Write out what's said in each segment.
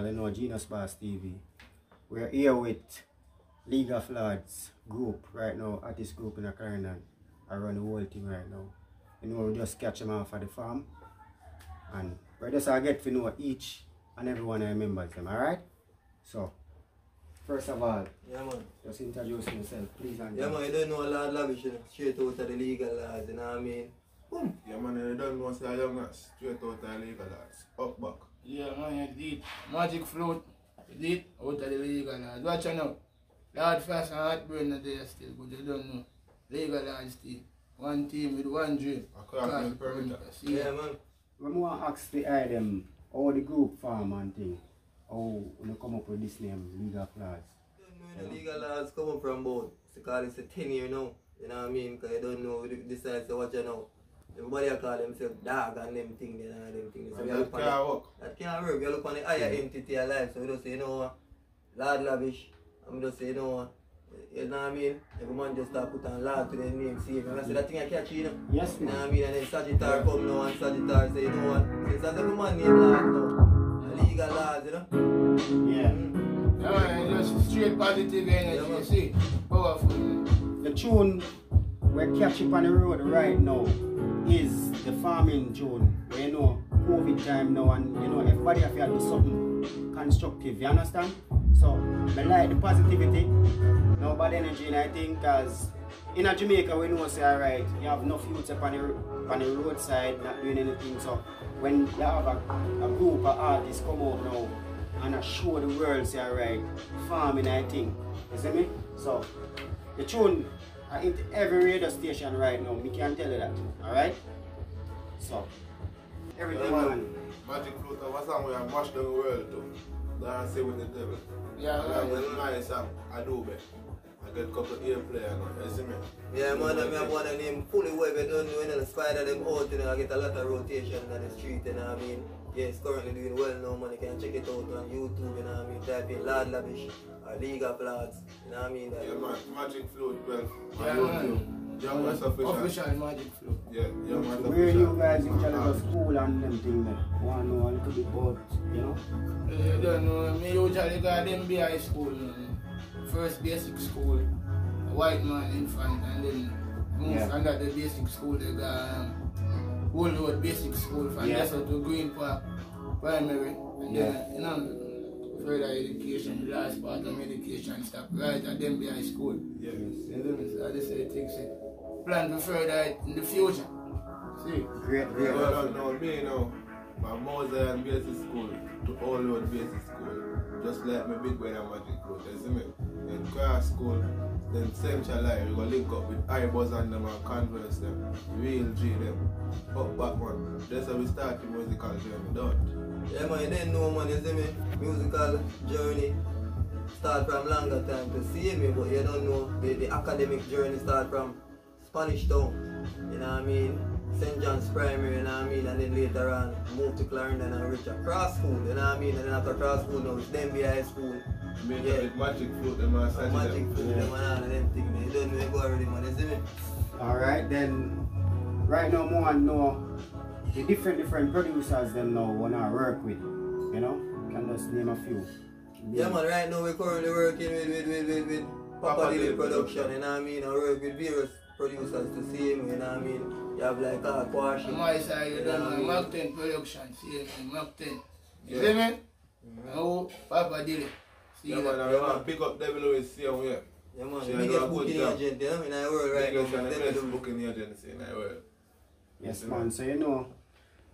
official, you know, Genius Boss TV. We're here with League of Lords group right now, artist group in a Clarendon. I run the whole thing right now. You know, we just catch them off at the farm. And we just I get to know each and every one of the members them, alright? So, first of all, Yeah, man. just introduce yourself, please. And Yeah, man, you don't know a lot lavish, you know, straight out of the legal lads, you know what I mean? Boom. Yeah, man, you don't know say young us straight out of legal arts. Up back. Yeah, man, you did. Magic float. You did out of the legal lads. Watch out now. Lord Fast and Heartburn are there still, but you don't know. Legal lads still. One team with one dream. Across the perimeter. See Yeah, man. When we want to ask the item, all the group form and thing, how you come up with this name, League of Lords. don't know the legal lads come up from both. Because it's a 10 year now. You know what I mean? Because you don't know this side, so watch you know. Everybody a call themselves dog and them thing, you know, them thing. So And we that can't the, work. that can't work. We look on the higher entity alive. So we just say, you know what? Lord lavish. I'm just say, you know what? You know what I mean? Every man just start put on Lord to their name, see I say that thing I catch you, know? Yes, You know what I mean? And then Sagittarius come now and Sagittarius say, you know what? Since that's every man name Lord now. Legal laws, you know? Yeah. Mm. Yeah, just straight positive energy, Yeah, you see. Powerful. The tune we're catching on the road right now is the farming tune. Where you know COVID time now and you know everybody have to do something constructive, you understand? So I like the positivity, no bad energy and I think as in a Jamaica we know say alright, you have no youths up on the on the roadside not doing anything. So when you have a, a group of artists come out now and I show the world say alright, farming I think. You see me? So the tune I hit every radio station right now, me can tell you that. Alright? So everything Yeah, man. man. Magic flute of a song where I mash down the world too. Dance with the devil. Yeah, Yeah, man. when my song, Adobe. I get a couple of airplay and all, you see me? Yeah, man, I have one of them fully web, you don't know, you know, the spider them out, you know, I get a lot of rotation on the street, you know what I mean? Yeah, it's currently doing well now, man, you can check it out on YouTube, you know what I mean? Type in Lord Lavish or League of Lords, you know what I mean? Yeah, man. Magic flute, well. Yeah, on YouTube. Young West official. Official magic flow. Yeah, Young West official. Where you guys usually Ah. go school and them thing there? Want to know a little bit about, you know? You don't know, me usually got them be high school, man. First basic school, white man infant, and then move Yeah. under the basic school, they got um, Woolwood Basic School, from Yeah. there to Green Park Primary, and Yeah. then, you know, further education, the last part of education stuff, right at them be high school. Yeah. You know, so this is the thing, say, plan to further in the future. See? Great, Yeah, great. well, no, me, no. My Moses and basic school to all over basic school. Just like my big brother Magic Road, you see me? Then cross school, then Central Life, we go link up with iBuzz and them and Converse them, Real G them, up back one. That's how we start the musical journey, done. Yeah, man, you didn't know, man, you see me? Musical journey start from longer time to see me, but you don't know the, the academic journey start from Spanish Town, you know what I mean? St. John's Primary, you know what I mean? And then later on, move to Clarendon and reach a cross school, you know what I mean? And then after cross school, now it's Denbigh High School. Me Yeah. with Magic Flute, them and Sanji Magic them. food, Yeah. them and all of them things, you don't know, you go already, man, you see me? Alright, then right now more and know the different different producers them now wanna work with. You know? Can just name a few. Yeah, man, right now we're currently working with, with, with, with, with Papa Papa Dilly Dilly Production, Production. you know what I mean? I work with various producers to see him, you know what I mean? You have like uh, Kwashi. My side, you don't know, Mark 10 production, see me, Mark 10. You see me? Oh, Papa did it. See Yeah, that? man, I want pick up Devil Louis same way. Yeah, man, She the do a biggest good booking job. agent, you know, in the world right now. Biggest and the Them best do- booking agency in the world. Yes man, so you know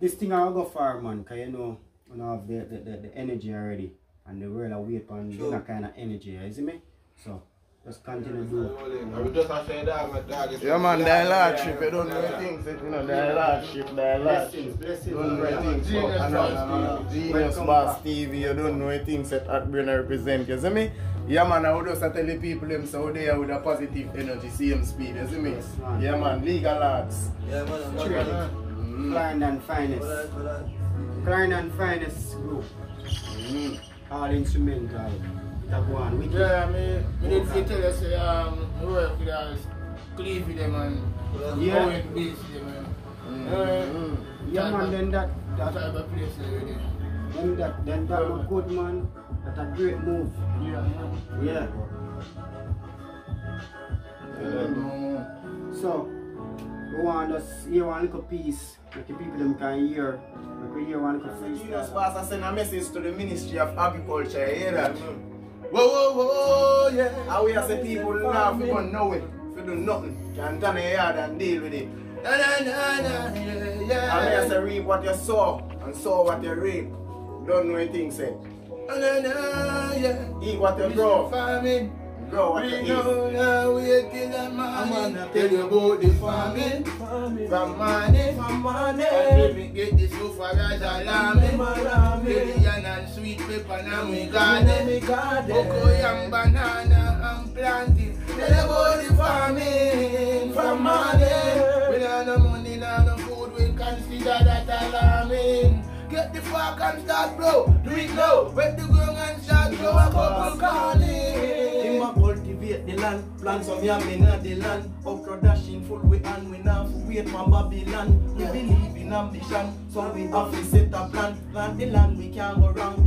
this thing I'll go far man, cause you know you know have the, the, the, the energy already and the world are wait on Sure. that kind of energy, you see me? So just continue to do I will just have to dog my dog. is- Yeah man, die lordship, you don't know the things, you know, die lordship, die Blessings, lordship. blessings. Don't know the things, Genius and, Boss TV. Genius Boss back. TV, you don't know the things that Atburn represent, you see me? Yeah man, I would just tell the people them so they are with a positive energy, same speed, you see me? Yes, man. Yeah man, legal arts. Yeah, man, I'm Straight. not Mm. Finest. Alright, alright. Clarendon Finest group. Mm. All instrumental. That one. We Yeah, me, me did say tell you, say, um, I work with us, Cleve with them and Yeah. Owen Beach with them and, Mm. Mm. Yeah man then that that type of place them. Then that, then that look good, man. That's a great move. Yeah, man. Yeah. Um, So, we want us hear one little piece that the people them can hear. We can hear one little Jesus freestyle. Pastor send a message to the Ministry of Agriculture, hear that? Whoa, whoa, whoa, yeah. How we as a people now, if we don't know it, if we do nothing, can't turn the yard and deal with it. Na na na na, yeah, yeah. And me as a reap what you sow, and sow what you reap. Don't know anything, say. Na na na, yeah. Eat what you grow, Farming. grow what you We eat. know now we till the morning. Tell you about the farming. From morning. From And money. we get the sofa as alarming. Billion and sweet pepper now we garden. Banana I'm planting. Tell you about the farming. From morning. We don't no money, no no food. We consider that alarming. Get the fuck and start blow. Do it now. Wet the ground and start blow. A couple Him calling. a cultivate the land, plant some yam in the land. Okra dashing full we and we now wait for Babylon. We believe in ambition, so we have to set a plan. Plant the land, we can't go wrong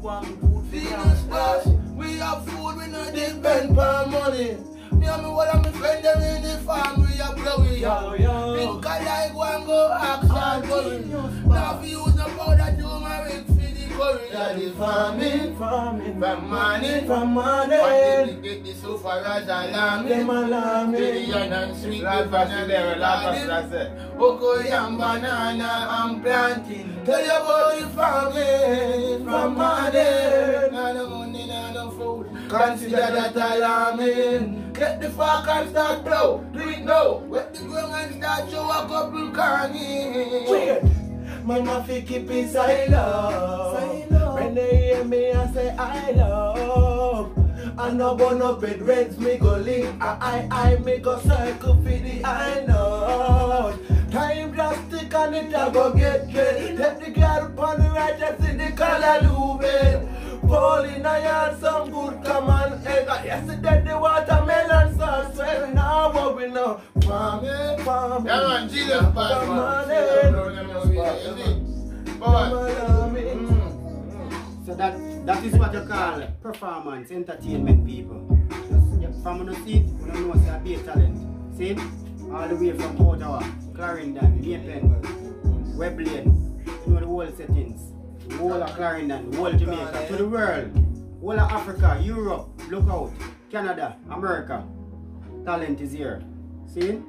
want the food for Feed us We have food, we no depend on money. Me and me one of my friends them in the farm, we a blow we Yo, yo. Think I like one go ask and going. Now if you for the the farming, farming, from morning, from But they morning. get the as alarming. Them alarming. Billion and sweet pepper Pastor and banana I'm planting. Tell you about the farming from morning. No no money, no no food. Consider that alarming. Get the fuck and start blow. Do it now. Wet the ground and start show a couple carnage. Wait, mama fi keep it silent. When they hear me, I say I love. I no burn up bed rents, me go link. I, I, I me go circle for the I know. Time drastic and it a go get dread. Let the girl upon the right, just in the color Louis. Fall in a yard, some good come on egg. Yesterday the watermelon sauce, well now what we know. Farming, farming. Yeah man, Jesus pass man. Mm. Mm. So that that is what you call performance, entertainment people. Just from the seat, you don't know say be a talent. See? All the way from Ottawa, Clarendon, Maitland, Weblane, you know the whole settings. The whole of Clarendon, the whole Jamaica, to the world. Whole of Africa, Europe, look out, Canada, America. Talent is here. See?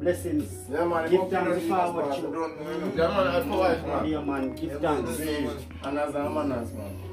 Blessings. Yeah, man, Give thanks you know forward. To- don't you know. Yeah man, that's for man. Yeah, man, give thanks. man. And as a manners, man.